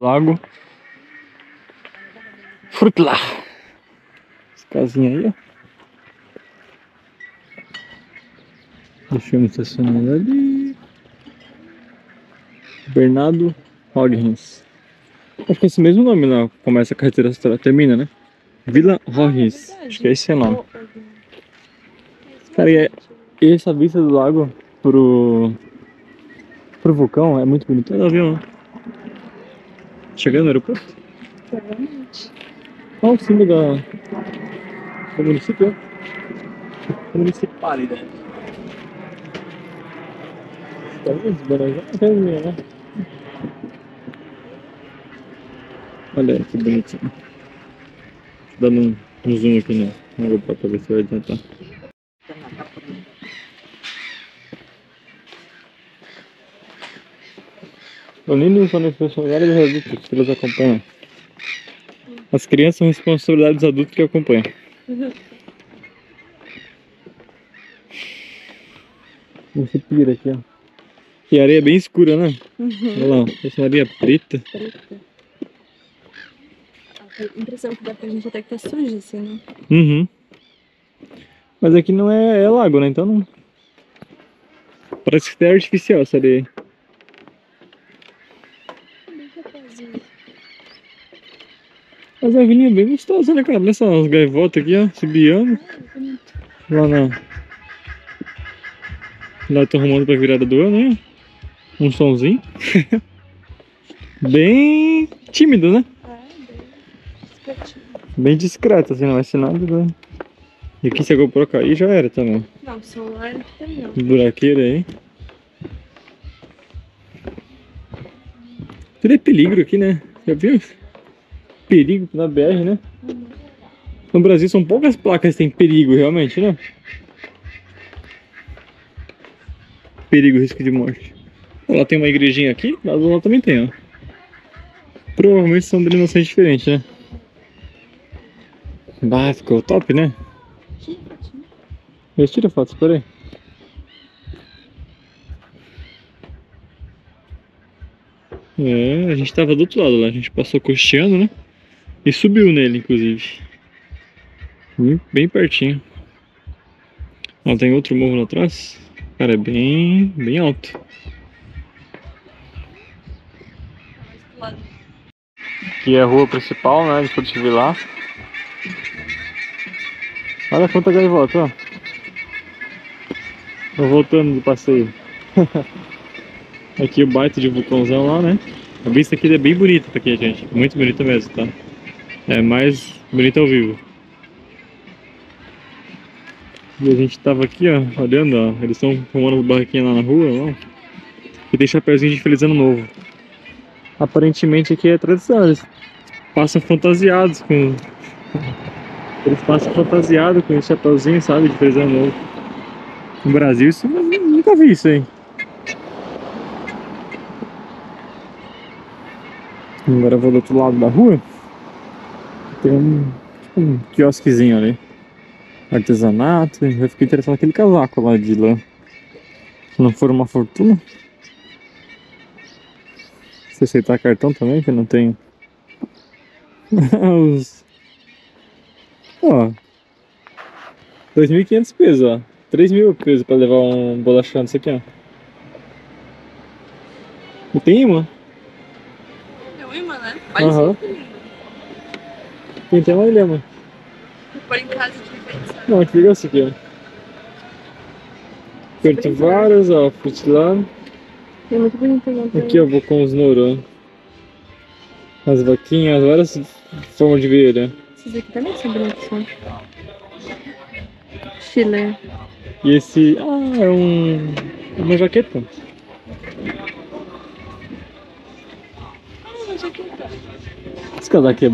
Lago. Frutla. Essa casinha aí, ó. Deixa eu me estacionar ali. Bernardo Hoggins. Acho que é esse mesmo nome lá. Começa a austral, termina, né? Vila Hoggins. Acho que é esse o nome. Cara, e é- essa vista do lago pro, pro vulcão é muito o avião. né? Chegando no aeroporto. Provavelmente. Olha o símbolo da, do município. ó. Municipalidade. Vendo? Desbanajado, né? Olha aí, que bonitinho. Dando um, zoom aqui no aeroporto pra ver se vai adiantar. Unindo são responsabilidades dos adultos que eles acompanham. As crianças são responsabilidades dos adultos que acompanham. Esse pira aqui, ó. E a areia é bem escura, né? Olha lá, essa areia preta. Preta. A impressão que dá pra gente até que tá suja, assim, né? Uhum. Mas aqui não é, é lago, né? Então não. Parece que é artificial essa areia. aí. Bem rapazinho. Mas a avenida é bem gostosa, né, cara? Olha gaivotas aqui, ó, subiando. Lá na. Lá tô arrumando pra virada do ano, hein? Um somzinho. bem tímido, né? Ah, bem. Bem discreto, assim, não vai ser nada. Né? E aqui se a GoPro cair já era também. Não, celular também não. Buraqueira aí. Tudo é perigo aqui, né? Já viu? Perigo na BR, né? No Brasil são poucas placas que tem perigo realmente, né? Perigo, risco de morte. Lá tem uma igrejinha aqui, lá do lado também tem, ó. Provavelmente são denominações diferentes, né? Bah, ficou top, né? Eu tiro fotos, peraí. É, a gente tava do outro lado lá, a gente passou costeando, né? E subiu nele, inclusive. Bem, bem pertinho. Ó, tem outro morro lá atrás. Cara, é bem, bem alto. Aqui é a rua principal, né, de Porto Vilar. Olha quanta gaivota, ó. Tô voltando do passeio. aqui o baita de vulcãozão lá, né? A vista aqui é bem bonita aqui, gente. Muito bonita mesmo, tá? É mais bonita ao vivo. E a gente tava aqui, ó, olhando, ó. Eles estão formando as barraquinhas lá na rua, ó. E tem chapéuzinho de Feliz Ano Novo. Aparentemente aqui é tradição, eles passam fantasiados com... Eles passam fantasiados com esse chapéuzinho, sabe, de Feliz Ano Novo. No Brasil, isso, nunca vi isso aí. Agora eu vou do outro lado da rua. Tem um, tipo um quiosquezinho ali. Artesanato. Eu fiquei interessado naquele casaco lá de lã. Se não for uma fortuna. Se aceitar cartão também, que eu não tenho. Os. Ó. 2.500 pesos, ó. 3 mil pesos pra levar um bolachão desse aqui, ó. E tem imã. É o imã, né? Aham. Tem até uma mano. Pôr em casa de repente, sabe? Não, que legal isso aqui, ó. Pertivaras, ó, Frutilano. É muito bonito, né? Aqui, ó, vou com os Noran. As vaquinhas, várias formas de ver, né? Esses aqui também são bonitos, né? Chile. E esse. Ah, é um. Uma jaqueta. Ah, uma jaqueta. Esse casaco aqui é